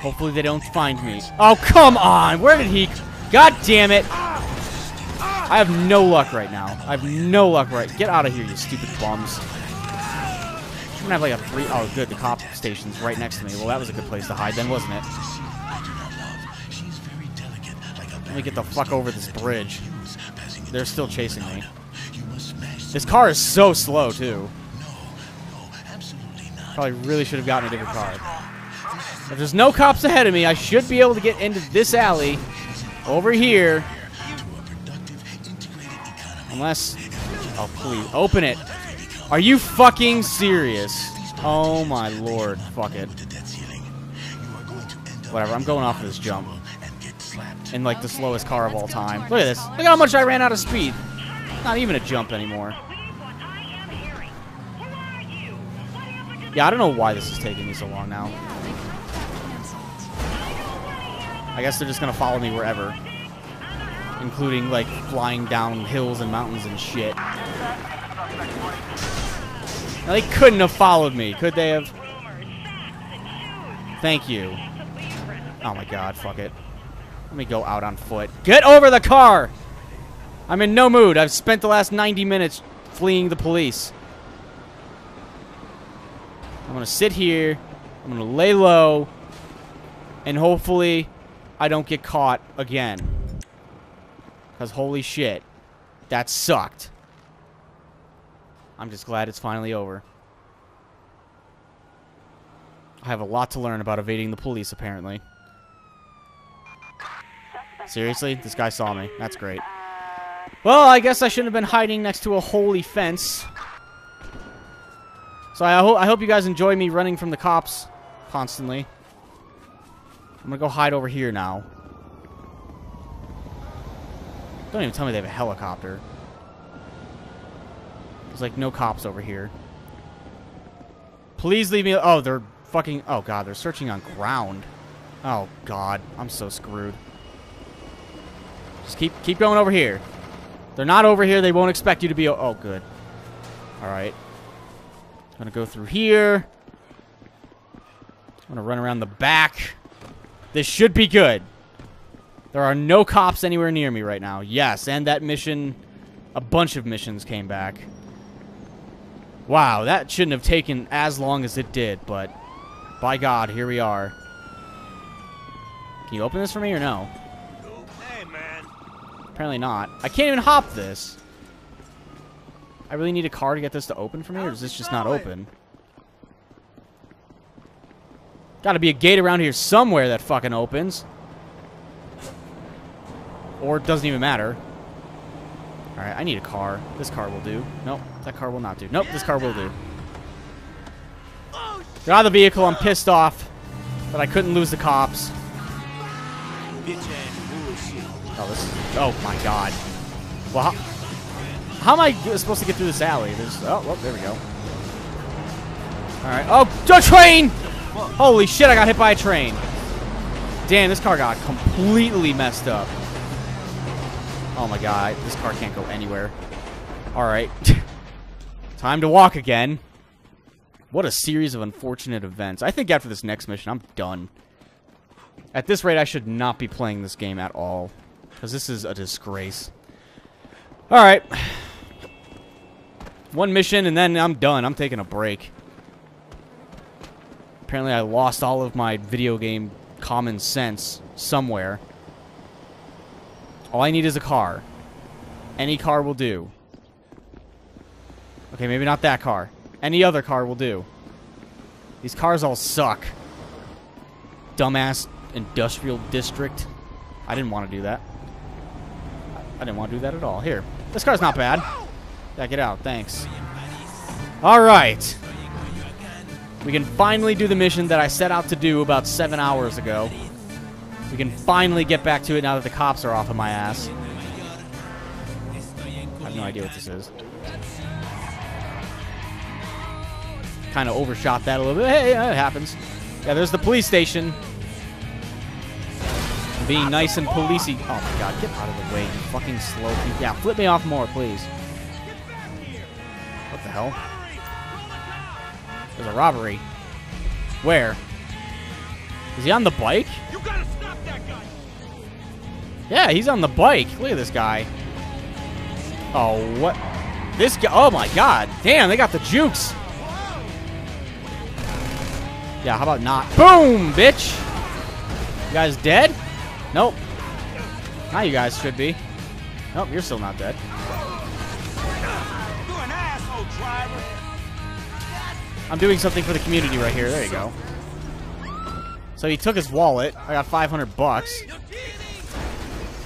Hopefully they don't find me. Oh, come on! Where did he... God damn it! I have no luck right now. I have no luck right... Get out of here, you stupid bums. I'm gonna have like a three... Oh, good. The cop station's right next to me. Well, that was a good place to hide then, wasn't it? Let me get the fuck over this bridge. They're still chasing me. This car is so slow, too. Probably really should have gotten a different car. If there's no cops ahead of me, I should be able to get into this alley over here. Unless... Oh, please. Open it. Are you fucking serious? Oh, my lord. Fuck it. Whatever. I'm going off of this jump. In, like, the slowest car of all time. Look at this. Look how much I ran out of speed. Not even a jump anymore. Yeah, I don't know why this is taking me so long now. I guess they're just gonna follow me wherever. Including, like, flying down hills and mountains and shit. Now, they couldn't have followed me, could they have? Thank you. Oh my god, fuck it. Let me go out on foot. Get over the car! I'm in no mood. I've spent the last 90 minutes fleeing the police. I'm to sit here. I'm to lay low. And hopefully I don't get caught again. Because holy shit. That sucked. I'm just glad it's finally over. I have a lot to learn about evading the police, apparently. Seriously? This guy saw me. That's great. Well, I guess I shouldn't have been hiding next to a holy fence. So I, ho I hope you guys enjoy me running from the cops constantly. I'm gonna go hide over here now. Don't even tell me they have a helicopter. There's like no cops over here. Please leave me. Oh, they're fucking. Oh god, they're searching on ground. Oh god, I'm so screwed. Just keep keep going over here. They're not over here. They won't expect you to be... Oh, good. All right. I'm to go through here. I'm to run around the back. This should be good. There are no cops anywhere near me right now. Yes, and that mission... A bunch of missions came back. Wow, that shouldn't have taken as long as it did, but... By God, here we are. Can you open this for me or no? Apparently not. I can't even hop this. I really need a car to get this to open for me, or is this just not open? Gotta be a gate around here somewhere that fucking opens. Or it doesn't even matter. Alright, I need a car. This car will do. Nope, that car will not do. Nope, this car will do. Get out of the vehicle, I'm pissed off that I couldn't lose the cops. Oh, this is, oh my god. Well, how, how, am I supposed to get through this alley? There's, oh, well, there we go. Alright. Oh, a train! Holy shit, I got hit by a train. Damn, this car got completely messed up. Oh my god, this car can't go anywhere. Alright. Time to walk again. What a series of unfortunate events. I think after this next mission, I'm done. At this rate, I should not be playing this game at all. Because this is a disgrace. Alright. One mission and then I'm done. I'm taking a break. Apparently I lost all of my video game common sense somewhere. All I need is a car. Any car will do. Okay, maybe not that car. Any other car will do. These cars all suck. Dumbass industrial district. I didn't want to do that. I didn't want to do that at all. Here. This car's not bad. Yeah, get out. Thanks. Alright. We can finally do the mission that I set out to do about seven hours ago. We can finally get back to it now that the cops are off of my ass. I have no idea what this is. Kind of overshot that a little bit. Hey, it happens. Yeah, there's the police station being nice and policey. Oh my god, get out of the way, you fucking slow. Yeah, flip me off more, please. What the hell? There's a robbery. Where? Is he on the bike? You gotta stop that guy. Yeah, he's on the bike. Look at this guy. Oh, what? This guy. Oh my god. Damn, they got the jukes. Yeah, how about not? Boom, bitch. You guys dead? Nope. Now you guys should be. Nope, you're still not dead. I'm doing something for the community right here. There you go. So he took his wallet. I got 500 bucks.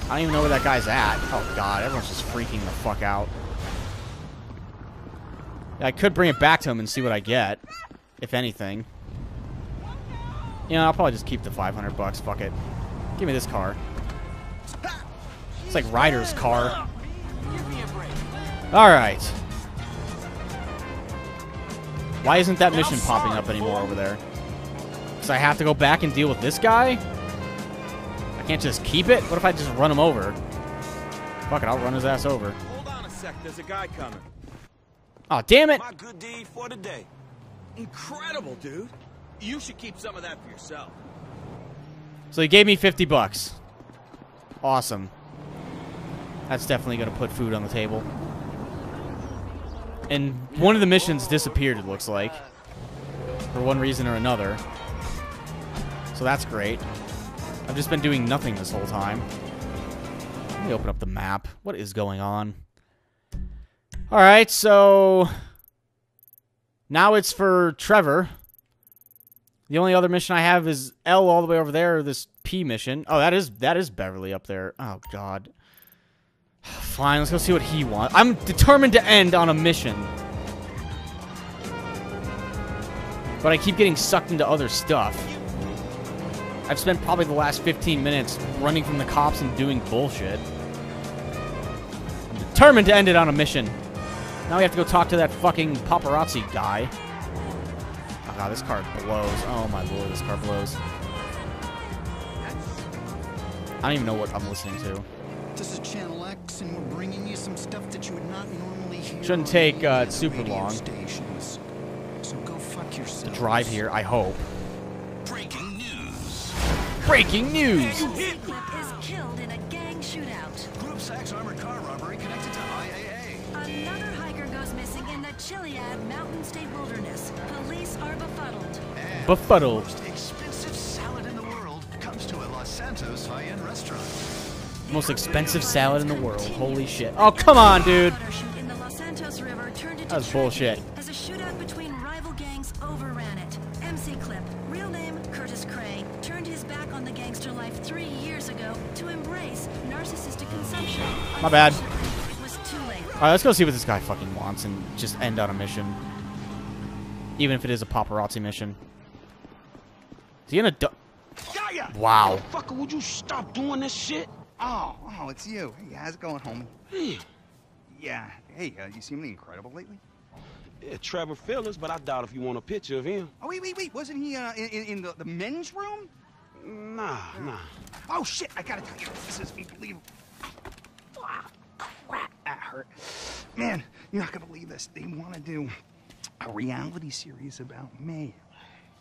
I don't even know where that guy's at. Oh god, everyone's just freaking the fuck out. I could bring it back to him and see what I get, if anything. You know, I'll probably just keep the 500 bucks. Fuck it. Give me this car. It's like Ryder's car. All right. Why isn't that mission popping up anymore over there? Because I have to go back and deal with this guy? I can't just keep it? What if I just run him over? Fuck it, I'll run his ass over. Hold on a sec. There's a guy coming. Oh, damn it! My good deed for the day. Incredible, dude. You should keep some of that for yourself. So he gave me 50 bucks. Awesome. That's definitely going to put food on the table. And one of the missions disappeared, it looks like. For one reason or another. So that's great. I've just been doing nothing this whole time. Let me open up the map. What is going on? Alright, so... Now it's for Trevor. The only other mission I have is L all the way over there, this P mission. Oh, that is that is Beverly up there. Oh god. Fine, let's go see what he wants. I'm determined to end on a mission. But I keep getting sucked into other stuff. I've spent probably the last 15 minutes running from the cops and doing bullshit. I'm determined to end it on a mission. Now we have to go talk to that fucking paparazzi guy. Oh god, this car blows. Oh my lord, this car blows. I don't even know what I'm listening to. This is Channel X, and we're bringing you some stuff that you would not normally hear. Shouldn't take, uh, super long. Stations. So go fuck yourself. Drive here, I hope. Breaking news. Breaking news! Clip is killed in a gang shootout. Gruppe Sechs armored car robbery connected to IAA. Another hiker goes missing in the Chiliad Mountain State Wilderness. Police are befuddled. And Befuddled. Most expensive salad in the world. Holy shit. Oh, come on, dude. Photo shoot in the Los Santos River turned into That was bullshit. As a shootout between rival gangs overran it. MC Clip, real name Curtis Cray, turned his back on the gangster life three years ago to embrace narcissistic consumption. My bad. Unfortunately, It was too late. Alright, let's go see what this guy fucking wants and just end on a mission. Even if it is a paparazzi mission. Is he in a du- Gaia! Wow. Fucker, would you stop doing this shit? Oh, oh, it's you. Hey, how's it going, homie? Yeah. Hey, uh, you seem incredible lately. yeah, Trevor Phillips, but I doubt if you want a picture of him. Oh, wait, wait, wait. Wasn't he uh, in, in, in the, the men's room? Nah, nah. Oh, shit. I gotta tell you, this is unbelievable. Ah, crap. That hurt. Man, you're not gonna believe this. They want to do a reality series about me.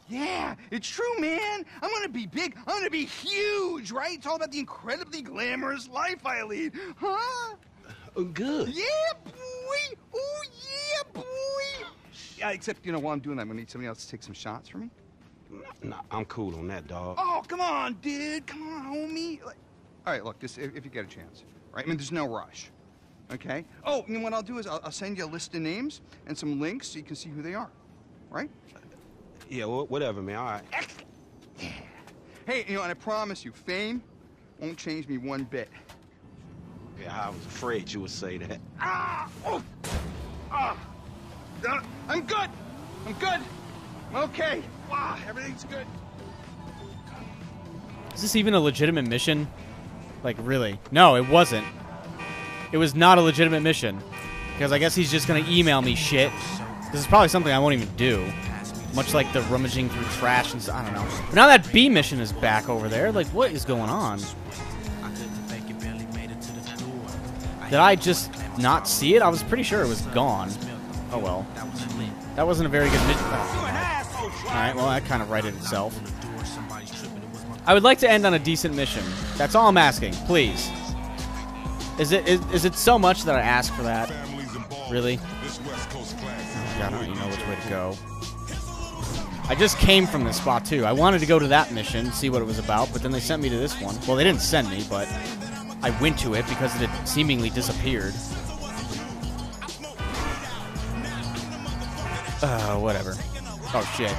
Yeah, it's true, man. I'm gonna be big. I'm gonna be huge, right? It's all about the incredibly glamorous life I lead. Huh? Oh, good. Yeah, boy. Oh, yeah, boy. Yeah, except, you know, while I'm doing that, I'm gonna need somebody else to take some shots for me. Nah, I'm cool on that, dog. Oh, come on, dude. Come on, homie. Like- All right, look, this, if, if you get a chance, right? I mean, there's no rush. Okay? Oh, and what I'll do is I'll, I'll send you a list of names and some links so you can see who they are. Right? Yeah, wha- whatever, man. All right. Hey, you know, and I promise you, fame won't change me one bit. Yeah, I was afraid you would say that. Ah! Oh! Ah! Uh, I'm good! I'm good! I'm okay. Wow, everything's good. Is this even a legitimate mission? Like, really? No, it wasn't. It was not a legitimate mission. Because I guess he's just gonna email me shit. This is probably something I won't even do. Much like the rummaging through trash and stuff. I don't know. But now that B mission is back over there, like, what is going on? Did I just not see it? I was pretty sure it was gone. Oh well. That wasn't a very good mission. Alright, well, that kind of righted itself. I would like to end on a decent mission. That's all I'm asking, please. Is it is, is it so much that I ask for that? Really? Oh, God, I don't even know which way to go. I just came from this spot too. I wanted to go to that mission, see what it was about, but then they sent me to this one. Well, they didn't send me, but I went to it because it had seemingly disappeared. Uh, whatever. Oh, shit.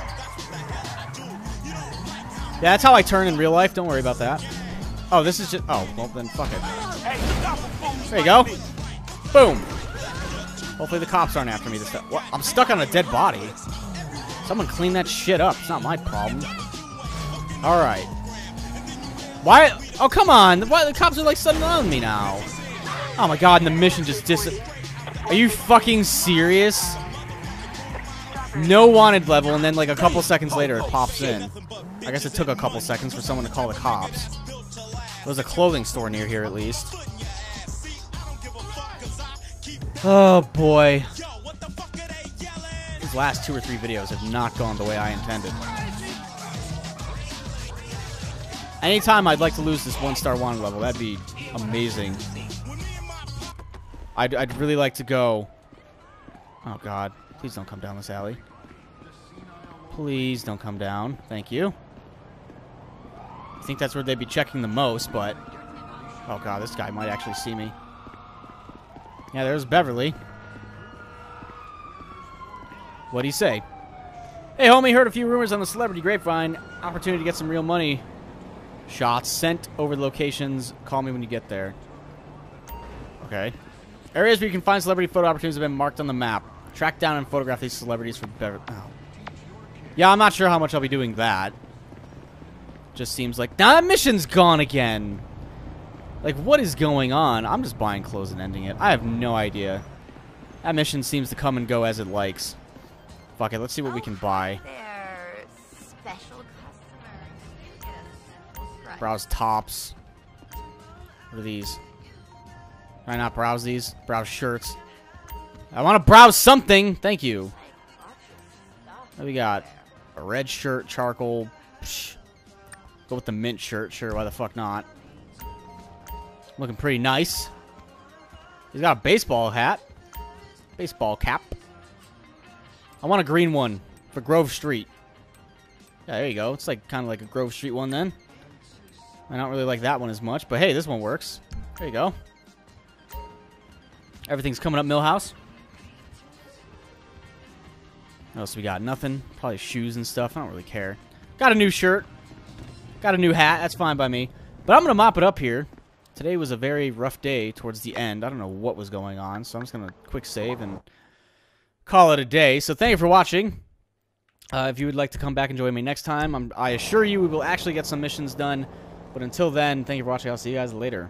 Yeah, that's how I turn in real life. Don't worry about that. Oh, this is just... Oh, well, then fuck it. There you go. Boom. Hopefully the cops aren't after me this time. What? I'm stuck on a dead body. Someone clean that shit up. It's not my problem. All right. Why? Oh, come on. Why the cops are like suddenly on me now? Oh my god, and the mission just dis... Are you fucking serious? No wanted level, and then like a couple seconds later it pops in. I guess it took a couple seconds for someone to call the cops. There's a clothing store near here at least. Oh boy. Last two or three videos have not gone the way I intended. Anytime I'd like to lose this one star wanted level, that'd be amazing. I'd, I'd really like to go. Oh god. Please don't come down this alley. Please don't come down. Thank you. I think that's where they'd be checking the most, but... Oh god, this guy might actually see me. Yeah, there's Beverly. What'd he say? Hey, homie, heard a few rumors on the celebrity grapevine. Opportunity to get some real money. Shots sent over the locations. Call me when you get there. Okay. Areas where you can find celebrity photo opportunities have been marked on the map. Track down and photograph these celebrities for better. Oh. Yeah, I'm not sure how much I'll be doing that. Just seems like now that mission's gone again. Like, what is going on? I'm just buying clothes and ending it. I have no idea. That mission seems to come and go as it likes. Fuck it, let's see what we can buy. Customers. Browse tops. What are these? Can I not browse these? Browse shirts. I want to browse something. Thank you. What we got? A red shirt, charcoal. Psh. Go with the mint shirt. Sure, why the fuck not? Looking pretty nice. He's got a baseball hat. Baseball cap. I want a green one for Grove Street. Yeah, there you go. It's like kind of like a Grove Street one then. I don't really like that one as much, but hey, this one works. There you go. Everything's coming up Milhouse. What else we got? Nothing. Probably shoes and stuff. I don't really care. Got a new shirt. Got a new hat. That's fine by me. But I'm going to mop it up here. Today was a very rough day towards the end. I don't know what was going on, so I'm just going to quick save and call it a day. So thank you for watching. Uh, if you would like to come back and join me next time, I'm, I assure you we will actually get some missions done. But until then, thank you for watching. I'll see you guys later.